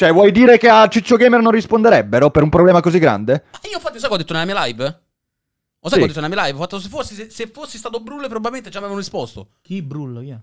Cioè, vuoi dire che a Ciccio Gamer non risponderebbero per un problema così grande? Ma io infatti sai cosa ho detto nella mia live? Lo sai Sì. cosa ho detto nella mia live? Ho fatto se fossi, se, se fossi stato Brulle probabilmente ci avevano risposto. Chi brullo? Chi?